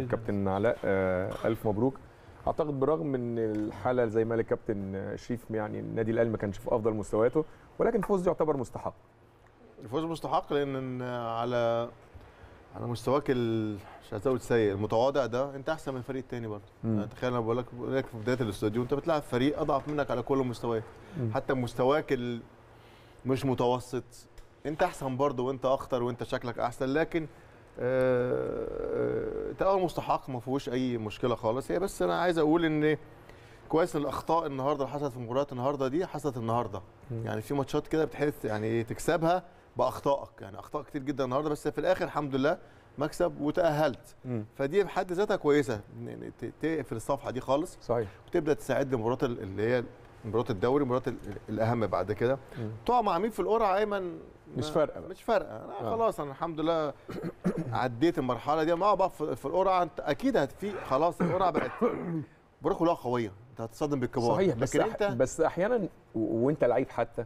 كابتن علاء آه، ألف مبروك. أعتقد برغم من الحالة زي ما قال الكابتن شريف يعني النادي الأهلي ما كانش في أفضل مستوياته ولكن فوز يعتبر مستحق. الفوز مستحق لأن على على مستواك مش هزود سيء المتواضع ده أنت أحسن من الفريق التاني برضه. يعني تخيل أنا بقول لك بقول لك في بداية الاستوديو أنت بتلعب فريق أضعف منك على كل المستويات مم. حتى مستواك مش متوسط. أنت أحسن برضه وأنت أخطر وأنت شكلك أحسن. لكن آه، تأهل مستحق ما فيهوش أي مشكلة خالص. هي بس أنا عايز أقول إن كويس الأخطاء النهارده اللي حصلت في مباريات النهارده دي حصلت النهارده. يعني في ماتشات كده بتحس يعني تكسبها بأخطائك. يعني أخطاء كتير جدا النهارده بس في الآخر الحمد لله مكسب وتأهلت. مم. فدي بحد ذاتها كويسة يعني تقفل الصفحة دي خالص صحيح. وتبدأ تساعد لمباراه ال- اللي هي مباراه الدوري المباراه ال- الأهم بعد كده. تقع مع مين في القرعة أيمن مش ما- بقى. مش فارقة أنا آه. خلاص أنا الحمد لله عديت المرحلة دي مع بعض في القرعة أنت أكيد هتفي خلاص القرعة بقت مباراة كلها قوية أنت هتصدم بالكبار صحيح بس أح... أنت بس أحيانا. وأنت لعيب حتى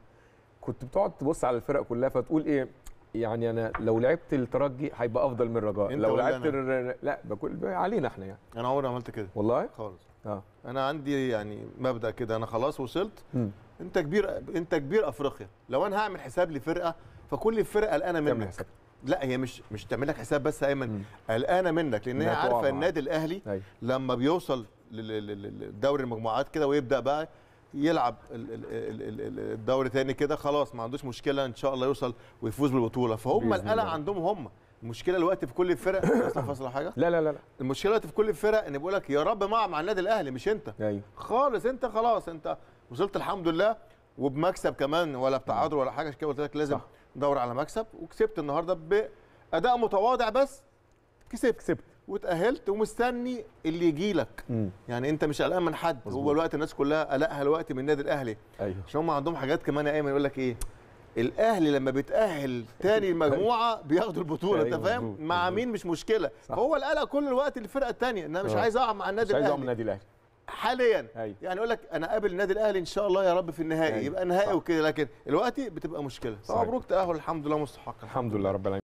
كنت بتقعد تبص على الفرق كلها فتقول إيه يعني أنا لو لعبت الترجي هيبقى أفضل من الرجاء. لو لعبت؟ الر... لا بقول علينا إحنا يعني. أنا عمري ما عملت كده. والله؟ خالص. آه. أنا عندي يعني مبدأ كده. أنا خلاص وصلت. مم. أنت كبير أنت كبير أفريقيا. لو أنا هعمل حساب لفرقة فكل الفرقة قلقانة منك. حساب. لا هي مش مش تعمل لك حساب بس. أيمن. قلقانة منك لأن هي عارفة. النادي الأهلي أيوه. لما بيوصل للدوري المجموعات كده ويبدأ بقى يلعب ال- ال- ال- ال- ال- الدوري تاني كده خلاص ما عندوش مشكلة إن شاء الله يوصل ويفوز بالبطولة. فهم القلق. عندهم هم. المشكلة الوقت في كل الفرق. أصلاً فاصله حاجة؟ لا لا لا المشكلة الوقت في كل الفرق إن بيقول لك يا رب مع مع النادي الأهلي مش أنت. أيوه. خالص أنت خلاص أنت وصلت الحمد لله. وبمكسب كمان ولا بتعادل ولا حاجة عشان كده قلت لك لازم. ندور على مكسب. وكسبت النهارده بأداء متواضع بس كسبت. كسبت. وتاهلت ومستني اللي يجي لك. يعني انت مش قلقان من حد مظبوط. هو الوقت الناس كلها قلقها الوقت من النادي الأهلي أيوه عشان هم عندهم حاجات كمان يا إيمن يقول لك إيه الأهلي لما بيتأهل تاني المجموعة بياخدوا البطولة أنت أيوة، فاهم مع. مين مش مشكلة صح. فهو القلق كل الوقت للفرقة الثانية ان أنا مش آه. عايز أقع مع النادي مش عايز أقع الأهلي من النادي الأهلي حاليا أيوة. يعني يقول لك أنا قابل النادي الأهلي إن شاء الله يا رب في النهائي أيوة. يبقى نهائي. وكده لكن دلوقتي بتبقى مشكلة صحيح. فمبروك تأهل الحمد لله مستحق الحمد لله رب العالمين